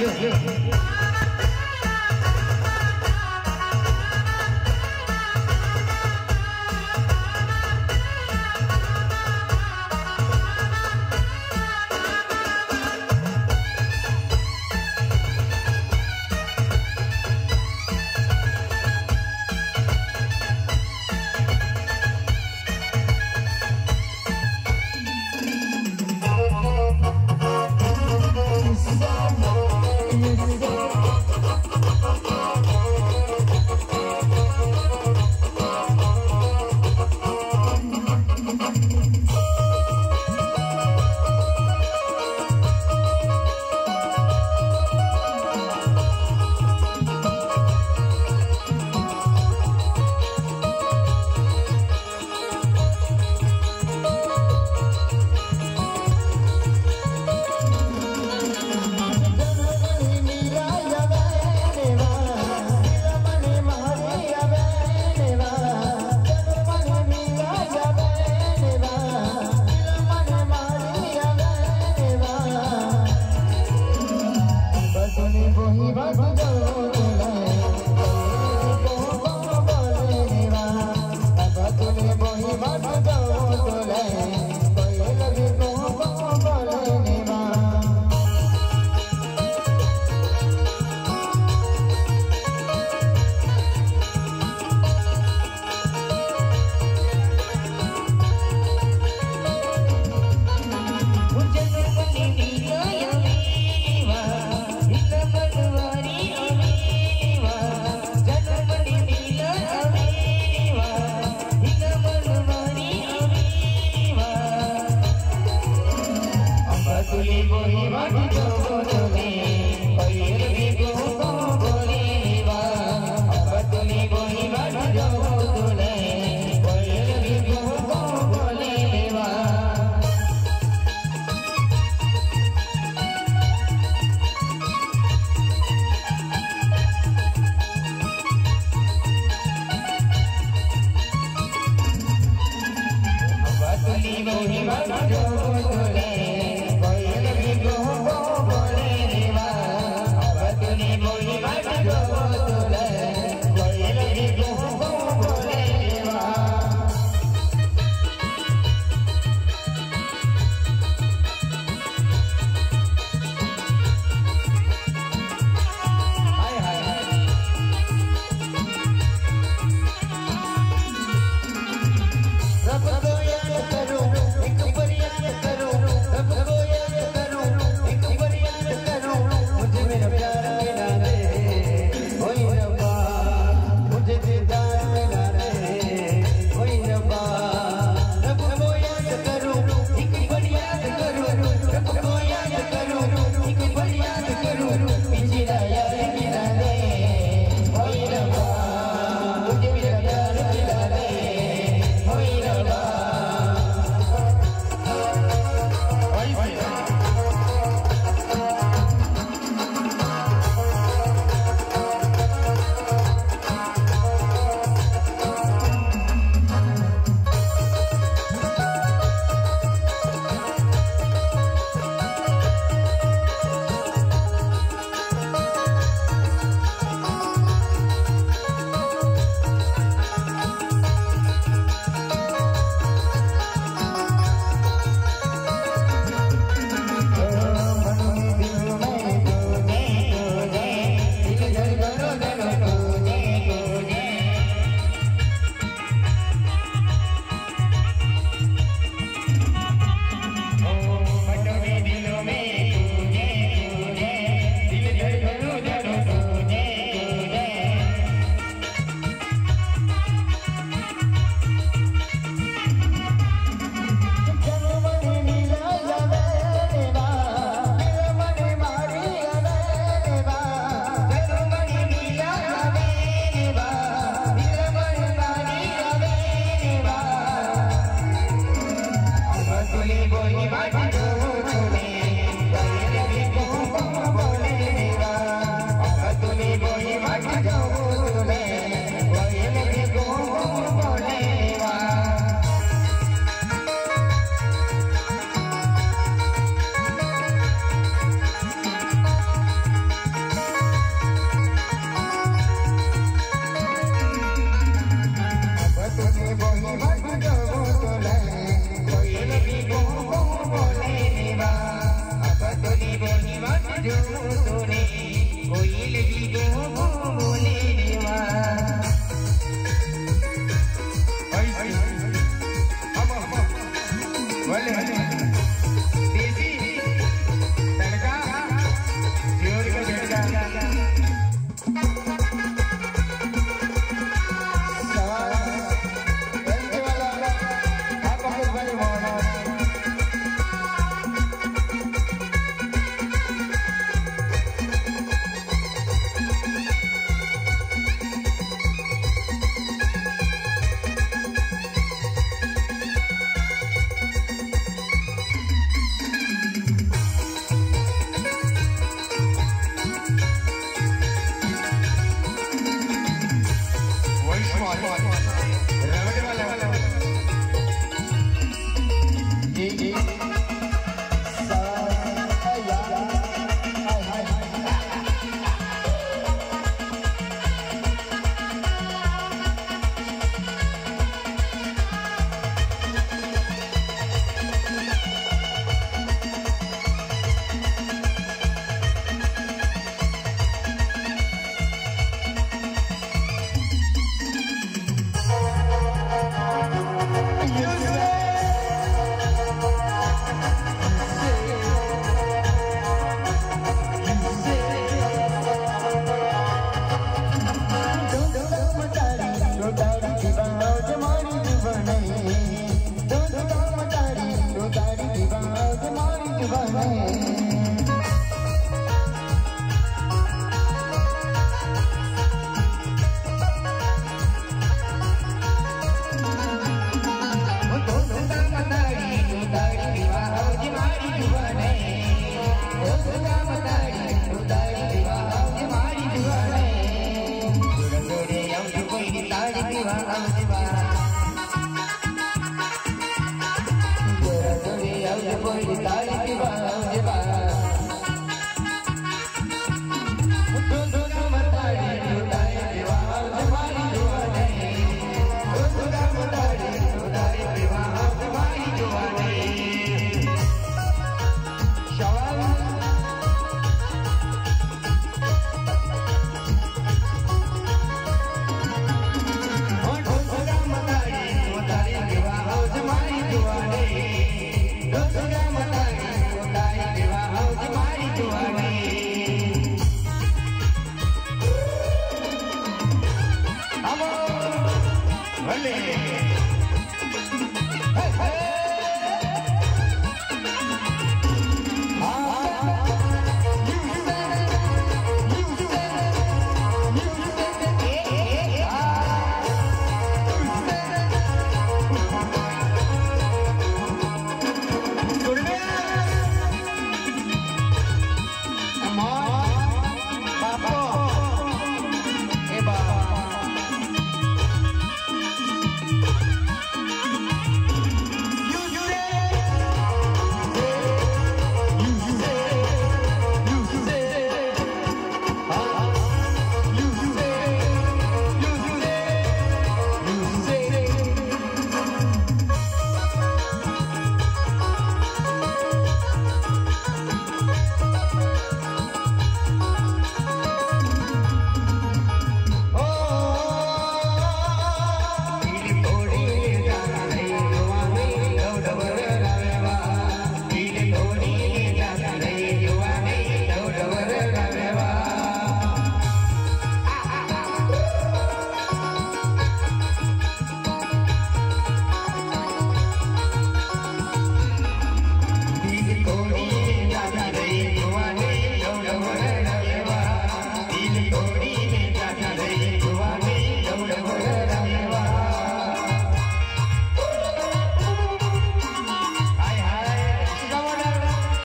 यो यो Bye-bye. বহিবাটি